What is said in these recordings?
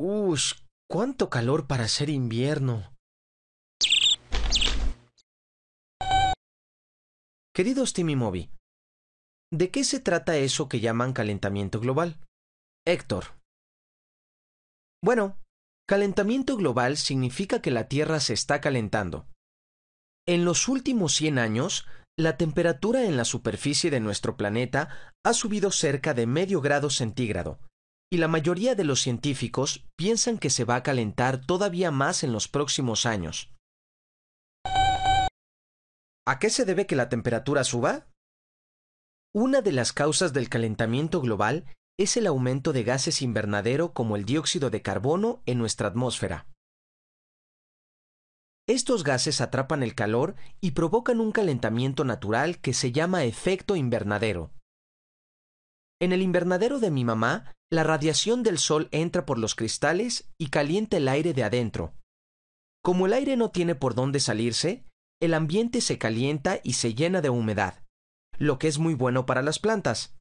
Ush, cuánto calor para ser invierno. Queridos Timmy Moby, ¿de qué se trata eso que llaman calentamiento global? Héctor. Bueno, calentamiento global significa que la Tierra se está calentando. En los últimos 100 años, la temperatura en la superficie de nuestro planeta ha subido cerca de medio grado centígrado, y la mayoría de los científicos piensan que se va a calentar todavía más en los próximos años. ¿A qué se debe que la temperatura suba? Una de las causas del calentamiento global es el aumento de gases invernadero como el dióxido de carbono en nuestra atmósfera. Estos gases atrapan el calor y provocan un calentamiento natural que se llama efecto invernadero. En el invernadero de mi mamá, la radiación del sol entra por los cristales y calienta el aire de adentro. Como el aire no tiene por dónde salirse, el ambiente se calienta y se llena de humedad, lo que es muy bueno para las plantas.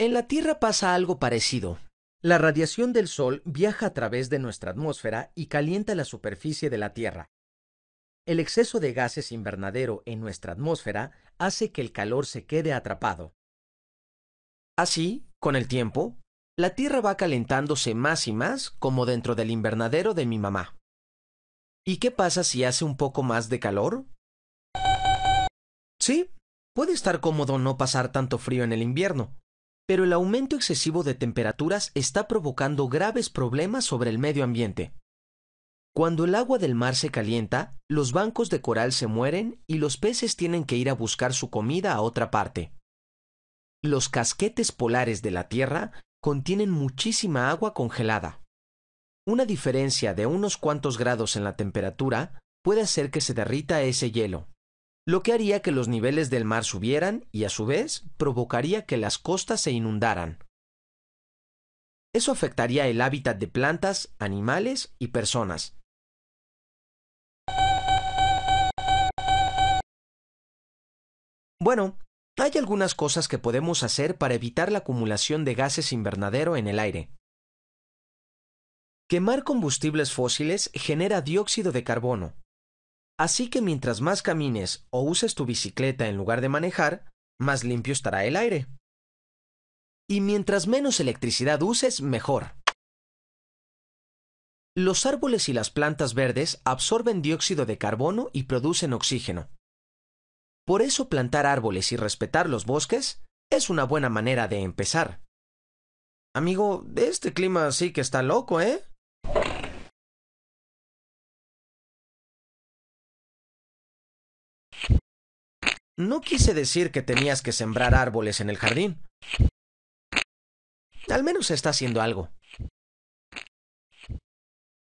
En la Tierra pasa algo parecido. La radiación del Sol viaja a través de nuestra atmósfera y calienta la superficie de la Tierra. El exceso de gases invernadero en nuestra atmósfera hace que el calor se quede atrapado. Así, con el tiempo, la Tierra va calentándose más y más como dentro del invernadero de mi mamá. ¿Y qué pasa si hace un poco más de calor? Sí, puede estar cómodo no pasar tanto frío en el invierno, pero el aumento excesivo de temperaturas está provocando graves problemas sobre el medio ambiente. Cuando el agua del mar se calienta, los bancos de coral se mueren y los peces tienen que ir a buscar su comida a otra parte. Los casquetes polares de la Tierra contienen muchísima agua congelada. Una diferencia de unos cuantos grados en la temperatura puede hacer que se derrita ese hielo, lo que haría que los niveles del mar subieran y a su vez provocaría que las costas se inundaran. Eso afectaría el hábitat de plantas, animales y personas. Bueno, hay algunas cosas que podemos hacer para evitar la acumulación de gases invernadero en el aire. Quemar combustibles fósiles genera dióxido de carbono. Así que mientras más camines o uses tu bicicleta en lugar de manejar, más limpio estará el aire. Y mientras menos electricidad uses, mejor. Los árboles y las plantas verdes absorben dióxido de carbono y producen oxígeno. Por eso plantar árboles y respetar los bosques es una buena manera de empezar. Amigo, este clima sí que está loco, ¿eh? No quise decir que tenías que sembrar árboles en el jardín. Al menos está haciendo algo.